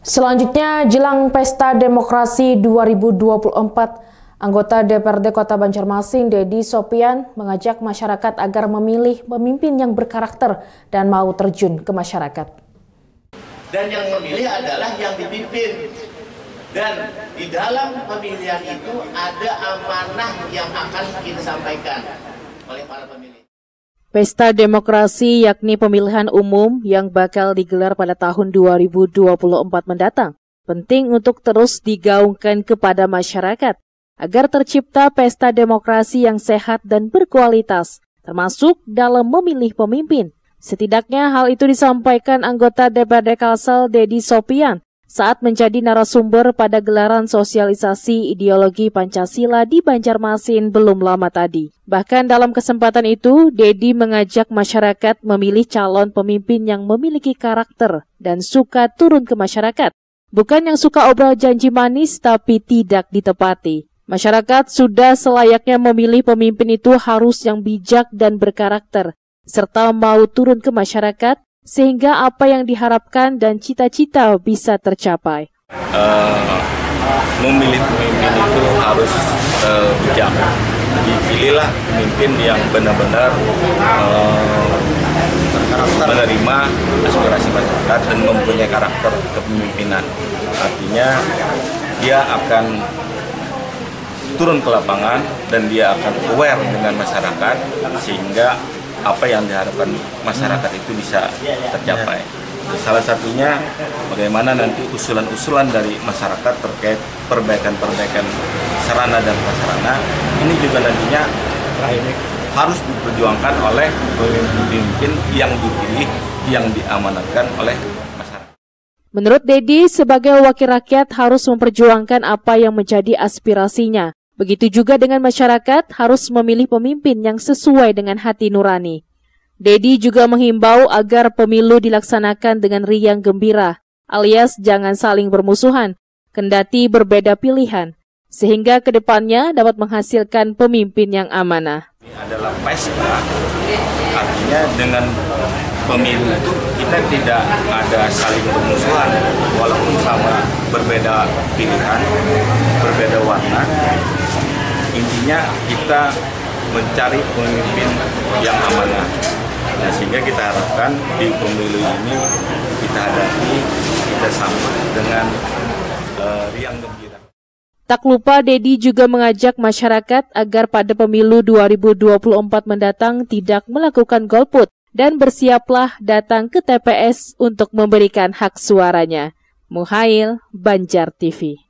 Selanjutnya, jelang Pesta Demokrasi 2024, anggota DPRD Kota Banjarmasin, Dedi Sopian, mengajak masyarakat agar memilih pemimpin yang berkarakter dan mau terjun ke masyarakat. Dan yang memilih adalah yang dipimpin. Dan di dalam pemilihan itu ada amanah yang akan kita sampaikan oleh para pemilih. Pesta demokrasi yakni pemilihan umum yang bakal digelar pada tahun 2024 mendatang. Penting untuk terus digaungkan kepada masyarakat agar tercipta pesta demokrasi yang sehat dan berkualitas, termasuk dalam memilih pemimpin. Setidaknya hal itu disampaikan anggota DPRD Kalsel Dedi Sopian saat menjadi narasumber pada gelaran sosialisasi ideologi Pancasila di Banjarmasin belum lama tadi. Bahkan dalam kesempatan itu, Dedi mengajak masyarakat memilih calon pemimpin yang memiliki karakter dan suka turun ke masyarakat. Bukan yang suka obrol janji manis tapi tidak ditepati. Masyarakat sudah selayaknya memilih pemimpin itu harus yang bijak dan berkarakter, serta mau turun ke masyarakat sehingga apa yang diharapkan dan cita-cita bisa tercapai. Uh, memilih pemimpin itu harus uh, bijak. Dipilihlah pemimpin yang benar-benar uh, menerima aspirasi masyarakat dan mempunyai karakter kepemimpinan. Artinya dia akan turun ke lapangan dan dia akan aware dengan masyarakat sehingga apa yang diharapkan masyarakat itu bisa tercapai. Salah satunya bagaimana nanti usulan-usulan dari masyarakat terkait perbaikan-perbaikan sarana dan prasarana ini juga nantinya harus diperjuangkan oleh pemimpin yang dipilih yang diamanatkan oleh masyarakat. Menurut Dedi, sebagai wakil rakyat harus memperjuangkan apa yang menjadi aspirasinya, Begitu juga dengan masyarakat harus memilih pemimpin yang sesuai dengan hati nurani. Dedi juga menghimbau agar pemilu dilaksanakan dengan riang gembira, alias jangan saling bermusuhan, kendati berbeda pilihan, sehingga ke depannya dapat menghasilkan pemimpin yang amanah. Ini adalah pesta, artinya dengan pemilu itu kita tidak ada saling bermusuhan, walaupun sama berbeda pilihan, berbeda intinya kita mencari pemimpin yang amanah. Nah, sehingga kita harapkan di pemilu ini kita hadapi, kita sambut dengan uh, riang gembira. Tak lupa Dedi juga mengajak masyarakat agar pada pemilu 2024 mendatang tidak melakukan golput dan bersiaplah datang ke TPS untuk memberikan hak suaranya. Muhail Banjar TV